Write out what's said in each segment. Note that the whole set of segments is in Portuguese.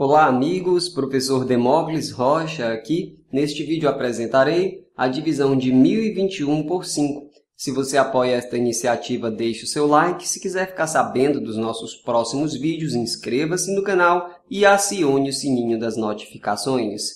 Olá amigos, professor Demócles Rocha aqui. Neste vídeo apresentarei a divisão de 1021 por 5. Se você apoia esta iniciativa, deixe o seu like. Se quiser ficar sabendo dos nossos próximos vídeos, inscreva-se no canal e acione o sininho das notificações.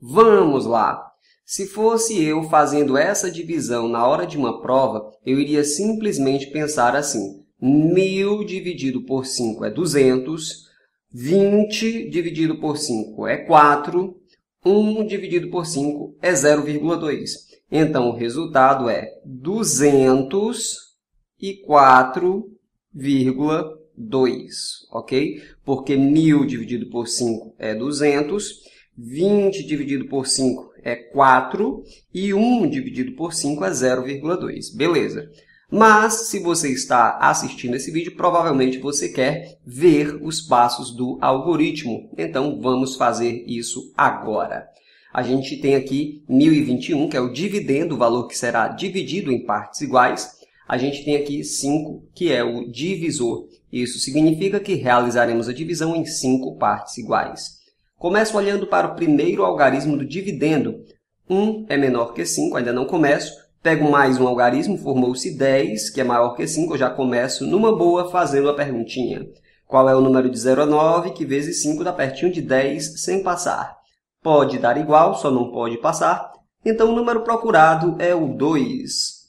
Vamos lá! Se fosse eu fazendo essa divisão na hora de uma prova, eu iria simplesmente pensar assim, 1000 dividido por 5 é 200, 20 dividido por 5 é 4, 1 dividido por 5 é 0,2. Então, o resultado é 204,2, ok? Porque 1.000 dividido por 5 é 200, 20 dividido por 5 é 4 e 1 dividido por 5 é 0,2. Beleza. Mas, se você está assistindo esse vídeo, provavelmente você quer ver os passos do algoritmo. Então, vamos fazer isso agora. A gente tem aqui 1021, que é o dividendo, o valor que será dividido em partes iguais. A gente tem aqui 5, que é o divisor. Isso significa que realizaremos a divisão em 5 partes iguais. Começo olhando para o primeiro algarismo do dividendo. 1 é menor que 5, ainda não começo. Pego mais um algarismo, formou-se 10, que é maior que 5, eu já começo numa boa fazendo a perguntinha. Qual é o número de 0 a 9 que vezes 5 dá pertinho de 10 sem passar? Pode dar igual, só não pode passar. Então, o número procurado é o 2.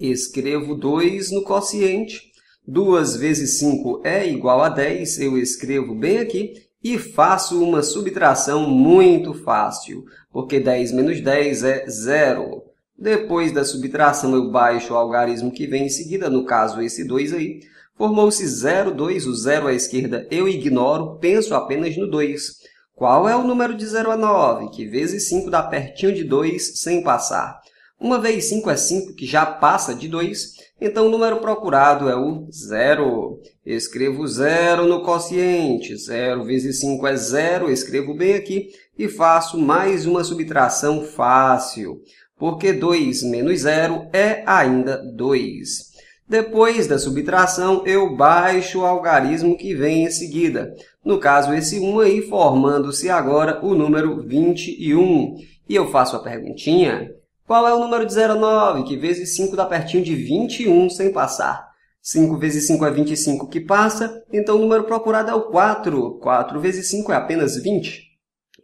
Escrevo 2 no quociente. 2 vezes 5 é igual a 10, eu escrevo bem aqui e faço uma subtração muito fácil, porque 10 menos 10 é zero. Depois da subtração, eu baixo o algarismo que vem em seguida, no caso esse 2 aí. Formou-se 0, 2, o 0 à esquerda eu ignoro, penso apenas no 2. Qual é o número de 0 a 9, que vezes 5 dá pertinho de 2 sem passar? Uma vez 5 é 5, que já passa de 2, então o número procurado é o zero. Escrevo zero no quociente. 0 vezes 5 é zero, escrevo bem aqui e faço mais uma subtração fácil porque 2 menos 0 é ainda 2. Depois da subtração, eu baixo o algarismo que vem em seguida. No caso, esse 1 aí, formando-se agora o número 21. E eu faço a perguntinha, qual é o número de 0 a 9, que vezes 5 dá pertinho de 21 sem passar? 5 vezes 5 é 25 que passa, então o número procurado é o 4. 4 vezes 5 é apenas 20.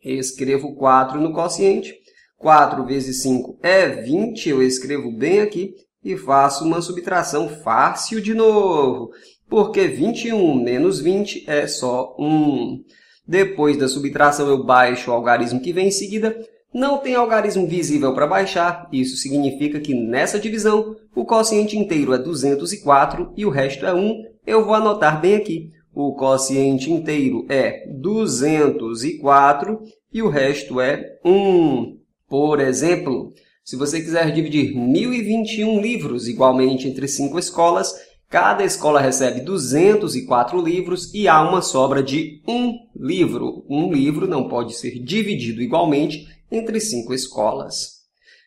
Escrevo 4 no quociente 4 vezes 5 é 20, eu escrevo bem aqui e faço uma subtração fácil de novo, porque 21 menos 20 é só 1. Depois da subtração, eu baixo o algarismo que vem em seguida. Não tem algarismo visível para baixar, isso significa que nessa divisão o quociente inteiro é 204 e o resto é 1. Eu vou anotar bem aqui. O quociente inteiro é 204 e o resto é 1. Por exemplo, se você quiser dividir 1.021 livros igualmente entre cinco escolas, cada escola recebe 204 livros e há uma sobra de um livro. Um livro não pode ser dividido igualmente entre cinco escolas.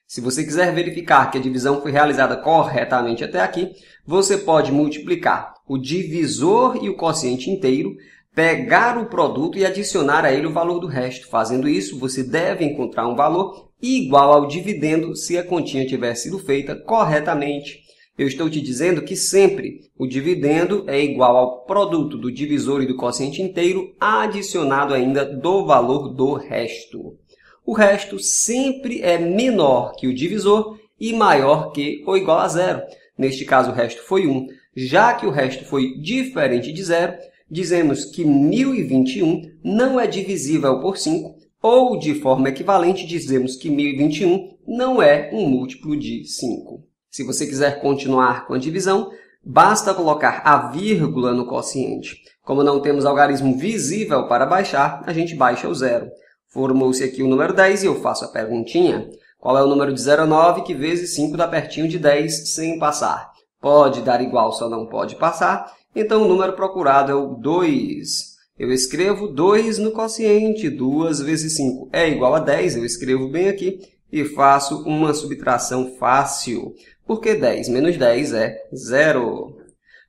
Se você quiser verificar que a divisão foi realizada corretamente até aqui, você pode multiplicar o divisor e o quociente inteiro pegar o produto e adicionar a ele o valor do resto. Fazendo isso, você deve encontrar um valor igual ao dividendo se a continha tiver sido feita corretamente. Eu estou te dizendo que sempre o dividendo é igual ao produto do divisor e do quociente inteiro adicionado ainda do valor do resto. O resto sempre é menor que o divisor e maior que ou igual a zero. Neste caso, o resto foi 1. Já que o resto foi diferente de zero, dizemos que 1021 não é divisível por 5, ou, de forma equivalente, dizemos que 1021 não é um múltiplo de 5. Se você quiser continuar com a divisão, basta colocar a vírgula no quociente. Como não temos algarismo visível para baixar, a gente baixa o zero. Formou-se aqui o número 10 e eu faço a perguntinha. Qual é o número de 0 a 9 que vezes 5 dá pertinho de 10 sem passar? Pode dar igual, só não pode passar. Então, o número procurado é o 2. Eu escrevo 2 no quociente. 2 vezes 5 é igual a 10. Eu escrevo bem aqui e faço uma subtração fácil, porque 10 menos 10 é 0.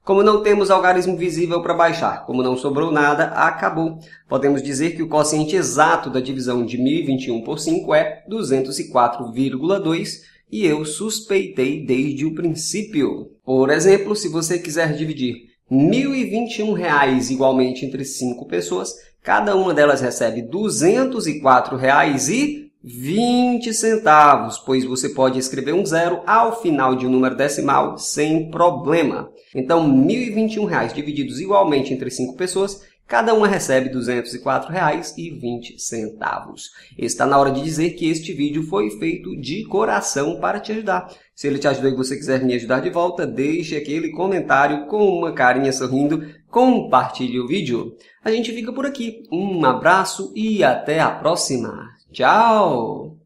Como não temos algarismo visível para baixar, como não sobrou nada, acabou. Podemos dizer que o quociente exato da divisão de 1021 por 5 é 204,2 e eu suspeitei desde o princípio. Por exemplo, se você quiser dividir R$ 1.021 igualmente entre 5 pessoas, cada uma delas recebe R$ 204,00 20 centavos, pois você pode escrever um zero ao final de um número decimal sem problema. Então, R$ 1.021 divididos igualmente entre 5 pessoas, cada uma recebe R$ 204,20. Está na hora de dizer que este vídeo foi feito de coração para te ajudar. Se ele te ajudou e você quiser me ajudar de volta, deixe aquele comentário com uma carinha sorrindo, compartilhe o vídeo. A gente fica por aqui. Um abraço e até a próxima! Tchau!